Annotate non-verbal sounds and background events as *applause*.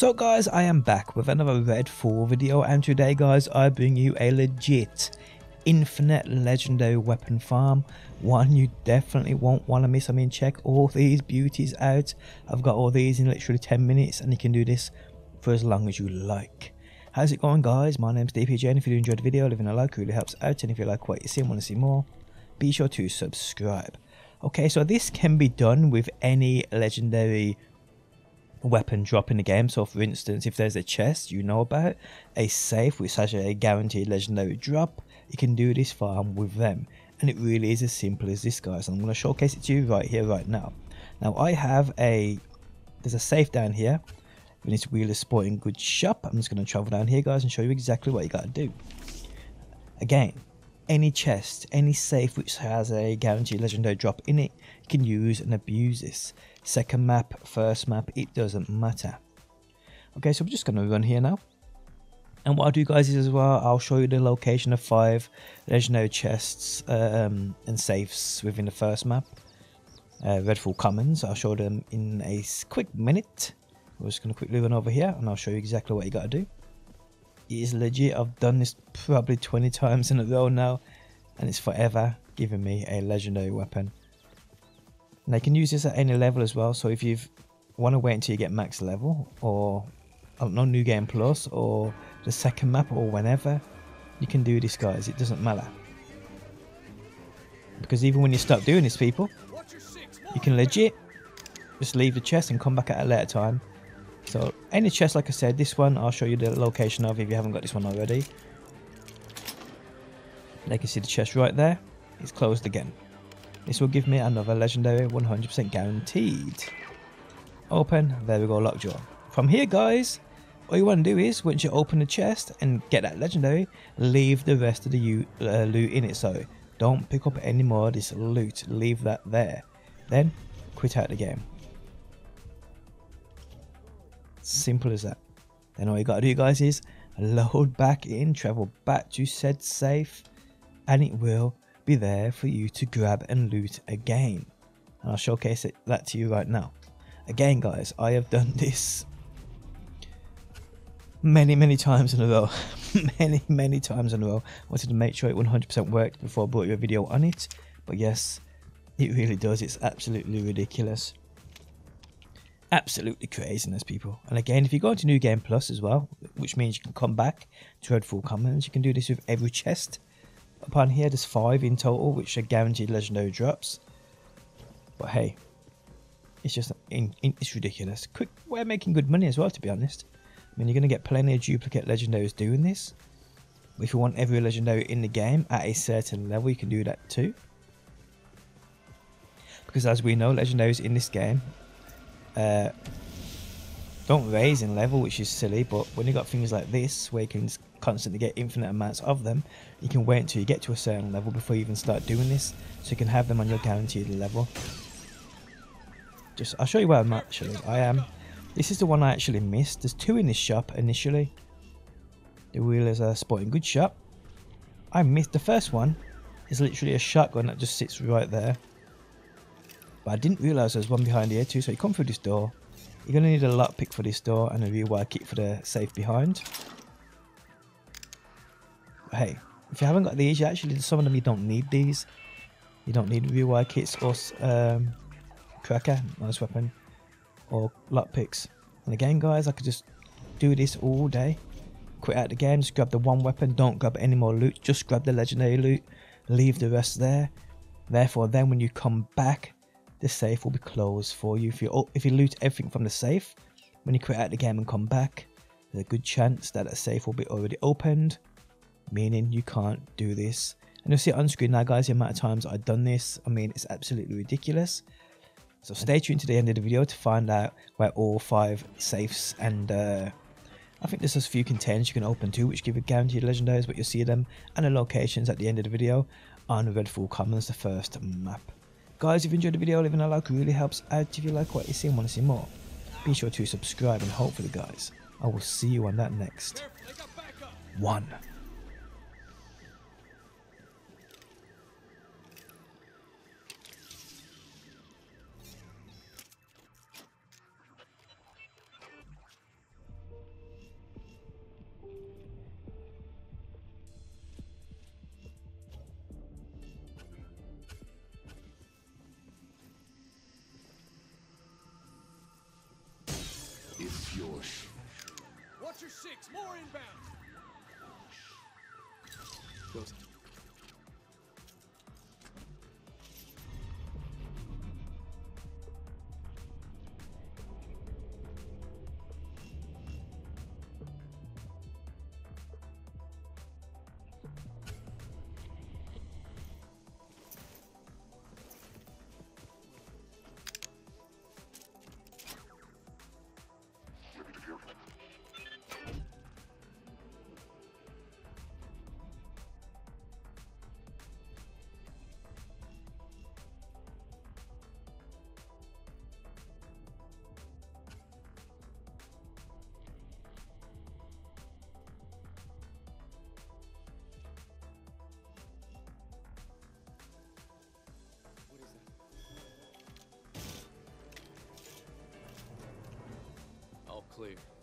So guys, I am back with another Red Redfall video and today guys I bring you a legit infinite legendary weapon farm. One you definitely won't want to miss. I mean check all these beauties out. I've got all these in literally 10 minutes and you can do this for as long as you like. How's it going guys? My name's DPJ and if you enjoyed the video, leaving a like really helps out and if you like what you see and want to see more, be sure to subscribe. Okay, so this can be done with any legendary weapon drop in the game. So for instance, if there's a chest you know about, a safe which has a guaranteed legendary drop, you can do this farm with them. And it really is as simple as this guys. I'm going to showcase it to you right here, right now. Now I have a, there's a safe down here. In this Wheeler Sporting Goods shop. I'm just going to travel down here guys and show you exactly what you got to do. Again, any chest, any safe which has a guaranteed legendary drop in it, you can use and abuse this. Second map, first map, it doesn't matter. Okay, so we're just going to run here now. And what I'll do guys is as well, I'll show you the location of five legendary chests um, and safes within the first map. Uh, Redfall Commons, I'll show them in a quick minute. We're just going to quickly run over here and I'll show you exactly what you got to do. Is legit, I've done this probably 20 times in a row now and it's forever giving me a legendary weapon. And they can use this at any level as well. So if you want to wait until you get max level or I don't know, New Game Plus or the second map or whenever, you can do this guys. It doesn't matter. Because even when you stop doing this people, you can legit just leave the chest and come back at a later time. So any chest like I said, this one I'll show you the location of if you haven't got this one already. They can see the chest right there. It's closed again. This will give me another legendary 100% guaranteed. Open, there we go, lockjaw. From here guys, all you want to do is, once you open the chest and get that legendary, leave the rest of the uh, loot in it. So, don't pick up any more of this loot, leave that there. Then, quit out the game. Simple as that. Then all you gotta do guys is, load back in, travel back to said safe, and it will be there for you to grab and loot again. And I'll showcase it, that to you right now. Again guys, I have done this many many times in a row. *laughs* many many times in a row. I Wanted to make sure it 100% worked before I brought you a video on it. But yes, it really does. It's absolutely ridiculous. Absolutely craziness, people. And again, if you go into New Game Plus as well, which means you can come back to Redfall Commons, you can do this with every chest. Upon here there's five in total which are guaranteed legendary drops. But hey it's just it's ridiculous. Quick we're making good money as well to be honest. I mean you're going to get plenty of duplicate legendaries doing this. If you want every legendary in the game at a certain level you can do that too. Because as we know legendaries in this game uh, don't raise in level which is silly but when you got things like this where you can constantly get infinite amounts of them, you can wait until you get to a certain level before you even start doing this, so you can have them on your guaranteed level. Just, I'll show you where I'm actually. I am. This is the one I actually missed. There's two in this shop initially. The wheel is a sporting goods shop. I missed the first one. Is literally a shotgun that just sits right there. But I didn't realise there's one behind here too. So you come through this door. You're going to need a lockpick for this door and a rewire kit for the safe behind hey, if you haven't got these, you actually some of them you don't need these. You don't need rewire kits or um, cracker, nice weapon, or lockpicks. And again, guys, I could just do this all day. Quit out the game, just grab the one weapon, don't grab any more loot, just grab the legendary loot, leave the rest there. Therefore, then when you come back, the safe will be closed for you. If you if you loot everything from the safe, when you quit out the game and come back, there's a good chance that the safe will be already opened meaning you can't do this. And you'll see on screen now guys, the amount of times I've done this, I mean it's absolutely ridiculous. So stay tuned to the end of the video to find out where all five safes and uh, I think there's a few containers you can open too which give you guaranteed legendaries but you'll see them and the locations at the end of the video on Redfall Commons, the first map. Guys, if you enjoyed the video, leaving a like really helps out. If you like what you see and want to see more, be sure to subscribe and hopefully guys, I will see you on that next one. Yours. Watch your six, more inbound. Goes. Clear.